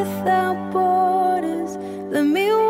without borders. Let me.